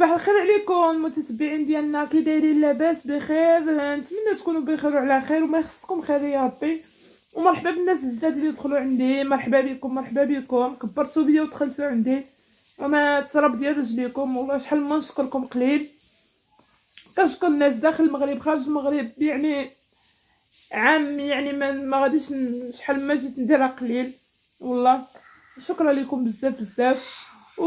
صباح الخير عليكم المتتبعين ديالنا كي دايرين لاباس بخير. نتمنى تكونوا بخير وعلى خير وما يخصكم خير يا ربي. ومرحبا بالناس الجداد اللي دخلوا عندي. مرحبا بكم مرحبا بكم. كبرتوا بيا ودخلتوا عندي. وما التراب ديال رجليكم. والله شحال ما نشكركم قليل. كنشكر الناس داخل المغرب خارج المغرب. يعني عام يعني ما, ما غاديش شحال ما جيت نديرها قليل. والله شكرا لكم بزاف بزاف. و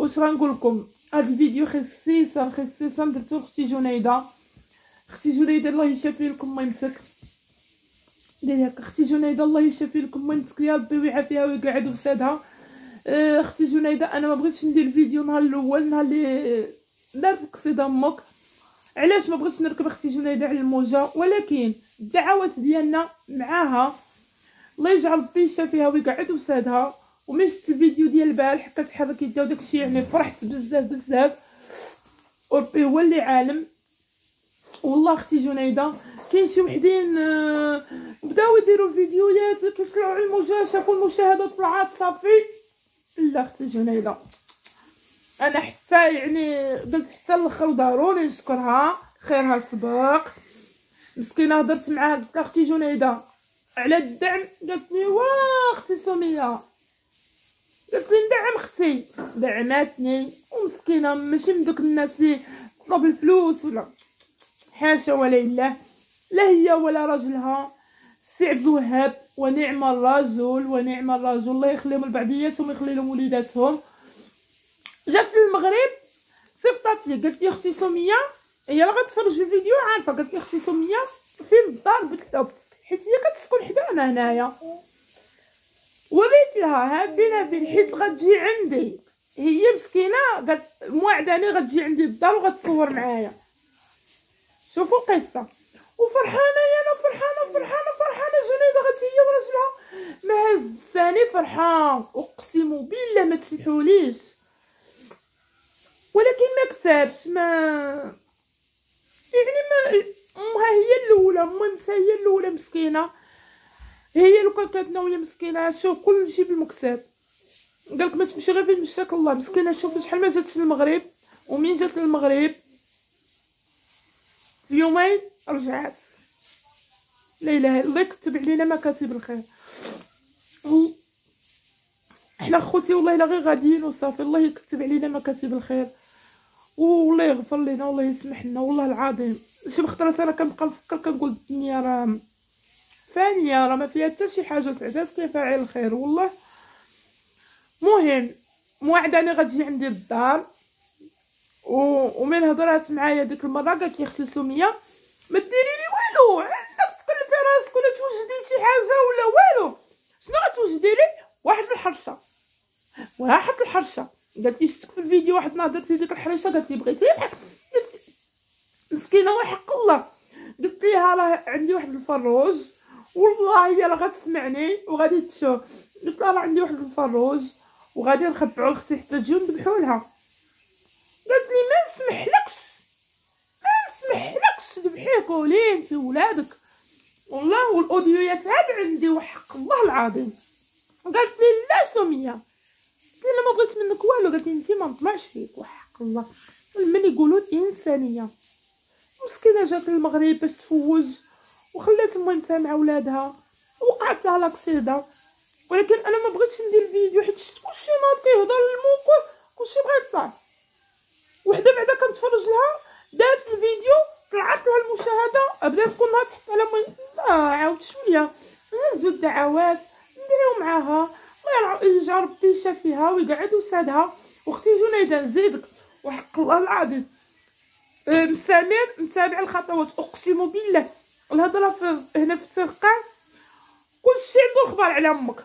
واش غنقول لكم هذا الفيديو خصيصا خصيصا درتو لاختي جنيدة. أختي جنيدة الله يشافي لكم ميمتك ديري هكا. أختي جنيدة الله يشافي لكم ميمتك يا ربي ويعافيها ويقعد وسادها آه، أختي جنيدة أنا ما بغيتش ندير فيديو نهار الأول نهار اللي دارت قصيده أمك. علاش ما بغيتش نركب أختي جنيدة على الموجة؟ ولكن الدعوات ديالنا معاها. الله يجعل ربي يشافيها ويقعد وسادها ومن شفت الفيديو ديال البارح كتحرك يدها وداكشي يعني فرحت بزاف بزاف. وربي هو اللي عالم. والله أختي جنيدة كاين شي وحدين آه، بداو يديروا الفيديوهات كيطلعوا على الموجه شافوا المشاهدات طلعات صافي لا أختي جنيدة. أنا حتى يعني قلت حتى الأخر ضروري نشكرها. خيرها سبق مسكينة هضرت معاها قلت أختي جنيدة على الدعم قالت لي واه أختي سمية. قالت لي ندعم أختي. دعماتني ومسكينة ماشي من دوك الناس. اللي تطلب الفلوس ولا حاشا ولا لله لا هي ولا راجلها سي عبد الوهاب ونعم الرجل ونعم الرجل. الله يخليهم لبعضياتهم ويخلي لهم وليداتهم. جات للمغرب صيفطات لي قالت لي أختي سمية هي لا غتفرج في الفيديو عارفة؟ قالت لي أختي سمية فين الدار بالكتاب؟ حيت هي كتسكن حدانا هنايا. وريت لها هابين هابين حيت غتجي عندي. هي مسكينة قالت موعداني غتجي عندي الدار وغتصور معايا. شوفوا القصة وفرحانة أنا فرحانة فرحانة فرحانة. جنيدة غتجي وراجلها. ما هزاني فرحان. أقسم بالله ما تسمحوليش. ولكن ما كسبش ما يعني ما أمها هي الأولى امها هي الأولى مسكينة. هي لو كان كانت ناويه مسكينة شوف كل شيء بالمكسب قالك ما تمشي غير فين مشاك الله. مسكينة شوف شحال ما جاتش للمغرب ومين جات للمغرب. في يومين رجعت. لا إله إلا الله يكتب علينا مكاتب الخير. إحنا خوتي والله الا غير غاديين وصافي. الله يكتب علينا مكاتب الخير. والله يغفر لنا والله يسمح لنا والله العظيم. شي بخطرات أنا كنبقى نفكر كنقول الدنيا راه فانية راه ما فيها حتى شي حاجة سعدات كفاعل الخير والله. مهم موعداني غتجي عندي الدار و... ومن هضرات معايا ديك المرة قالت لي أختي سمية ما ديري لي والو عندك تكلفي راسك ولا توجدي شي حاجة ولا والو؟ شنو غتوجدي لي واحد الحرشة. واحد الحرشة. قالت لي شفتك في الفيديو واحد نهضرتي ديك الحرشة؟ قالت لي بغيتي؟ مسكينة وحق الله. قلت ليها راه عندي واحد الفروج. والله هي راه غتسمعني وغادي تشوف راه عندي واحد الفروج وغادي نخبعو لختي حتى تجيو نذبحو لها. قالت لي ما نسمحلكش ما نسمحلكش ذبحيه كولي انت ولادك. والله والاوديويات هاد عندي وحق الله العظيم. قالت لي لا سمية. قلت لها ما بغيت منك والو. قالت لي انت ما نطمعش فيك وحق الله. من يقولوا الإنسانية. مسكينة جات للمغرب باش تفوج. وخلات مامتها مع ولادها. وقعت لها لاكسيدا. ولكن أنا ما بغيتش ندير الفيديو حيت شفت كلشي ناض كيهضر للموقف كلشي بغا يطلع. وحدة بعدا كنتفرج لها دارت الفيديو طلعت لها المشاهدة بدات ناض تحت على مي لا عاود شوية. نهزو الدعوات ندعيو معاها. الله يرجع ربي يشافيها ويقعد وسادها. وأختي جنيدة نزيدك وحق الله العظيم. مسامير متابع الخطوات. أقسم بالله الهضره في هنا في الترقاع كلشي عنده الخبر على أمك.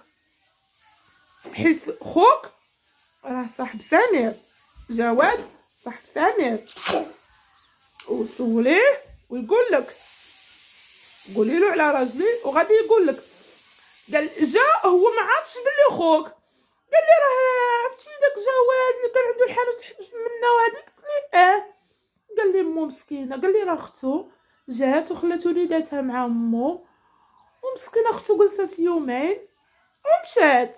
حيت خوك راه صاحب سمير جواد صاحب سمير وسوليه ويقول لك قولي له على راجلي وغادي يقول لك. قال جا هو ما عرفش بلي خوك. قال لي راه عرفتي داك جواد اللي كان عنده الحانوت منا وهذيك قلت لي آه. قال لي مو مسكينة. قال لي راه أختو. جات وخلات وليداتها مع أمو. ومسكينة أختو جلست يومين. ومشات.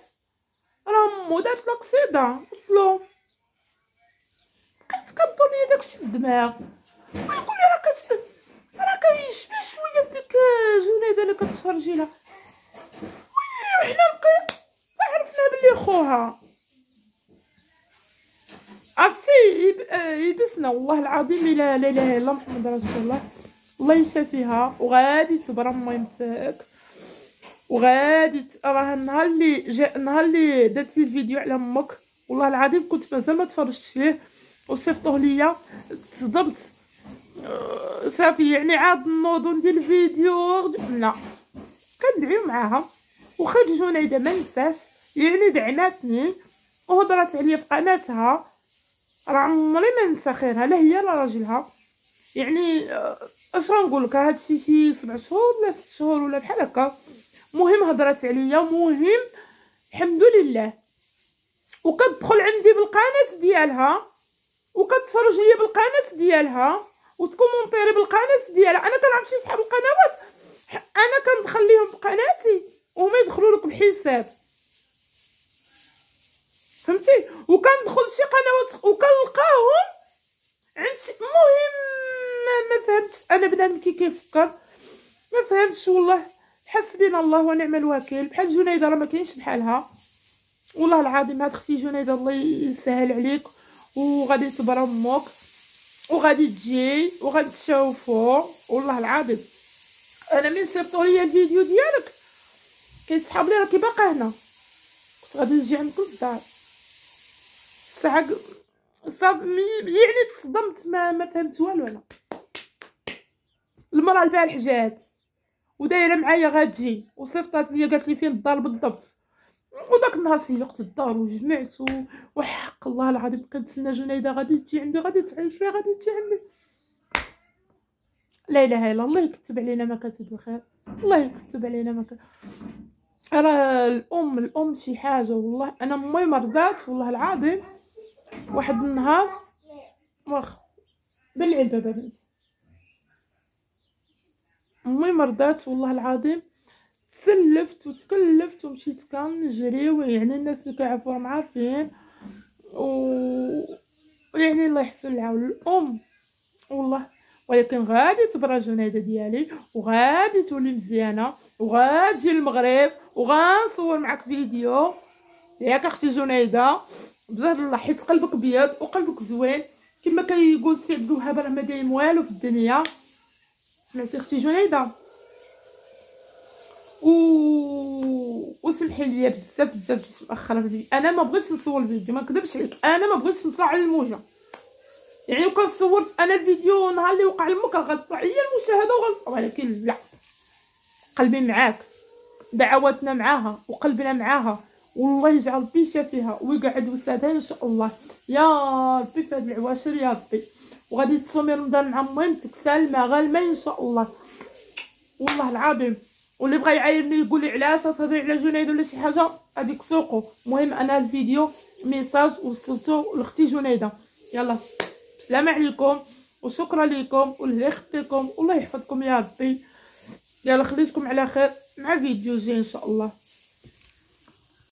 راه أمو دارت لاكسيدا قلت له ليا داكشي في الدماغ. ويقول لي راه كت راه كيشبه شوية بديك جنيده اللي كتفرجي لها. وحنا بقي تعرفنا بلي خوها. عرفتي يبسنا والله العظيم لا لا إله إلا محمد رسول الله. الله يشافيها وغادي تبرم ميمتك وغادي راه النهار اللي جا النهار اللي درتي الفيديو على أمك. والله العظيم كنت مازال ما تفرجت فيه. وصيفطوه ليا. تصدمت. أه، صافي يعني عاد نوض ندير الفيديو. لا كندعيو معاها. وخا جنيده ما نساش. يعني دعماتني وهضرات عليا في قناتها. راه عمري ما ننسى خيرها لا هي لا راجلها. يعني أه، اش غنقول لك؟ هادشي شي سبع شهور ولا ست شهور ولا بحال هكا. مهم هضرات عليا مهم الحمد لله. وكتدخل عندي بالقناة ديالها وكتفرج ليا بالقناة ديالها وتكومونطيري بالقناة ديالها. أنا كنعرف شي صحاب القنوات أنا كندخل ليهم بقناتي وهما يدخلوا لك بحساب. فهمتي؟ وكندخل شي قنوات وكنلقاهم عند المهم ما, ما فهمتش أنا بنادم كي كيفكر. ما فهمتش والله. حسبنا الله ونعم الوكيل. بحال جنيدة راه ما كاينش بحالها. والله العظيم هاد أختي جنيدة الله يسهل عليك. وغادي تبرى أمك. وغادي تجي. وغادي تشوفو. والله العظيم. أنا من سيبطوا ليا الفيديو ديالك. كيسحاب لي راكي باقا هنا. كنت غادي نجي عندكم الدار. الساعة صافي يعني تصدمت ما ما فهمت والو أنا. المرأة البارح جات ودايرة معايا غتجي وصيفطات ليا قالت لي فين الدار بالضبط. وداك النهار سيقت الدار وجمعت وحق الله العظيم كنتسنى جنيدة غادي تجي عندي غادي تعيش لي غادي تجي عندي. لا إله إلا الله يكتب علينا ما كاتب الخير الله يكتب علينا ما كاتب راه الأم الأم شي حاجة والله. أنا أمي مرضات والله العظيم. واحد النهار واخ بلعي الباب بنتي امي مرضات والله العظيم. تسلفت وتكلفت ومشيت كنجري ويعني الناس اللي كيعرفوا راهم عارفين. و يعني الله يحسن العون. الأم والله. ولكن غادي تبرا جنيده ديالي وغادي تولي مزيانة وغاتجي للمغرب وغنصور معك فيديو. ياك أختي جنيدة بزاف الله حيت قلبك بيض وقلبك زوين. كما كيقول سي عبد الوهاب راه ما دايم والو في الدنيا. سمعتي أختي جنيده و وسمحي لي بزاف بزاف مأخرة في أنا ما بغيتش نصور الفيديو ما نكذبش عليك. أنا ما بغيتش نطلع على الموجة. يعني لو كان صورت أنا الفيديو نهار اللي وقع لمك غتطلع هي المشاهدة وغل... ولكن لا. قلبي معاك. دعواتنا معاها وقلبنا معاها. والله يجعل بيشا فيها ويقعد وسادها إن شاء الله. يا ربي في هاد العواشر يا ربي. وغادي تصومي رمضان مع مامتك سالمة غالمة إن شاء الله. والله العظيم. واللي بغى يعايرني يقول لي علاش تهضري على جنيد ولا شي حاجة؟ هذيك سوقو. المهم أنا الفيديو ميساج وصلتو لاختي جنيدة. يلا. السلام عليكم. وشكرا لكم. والله يخطيكم. والله يحفظكم يا ربي. يلا خليتكم على خير. مع فيديو جاي إن شاء الله.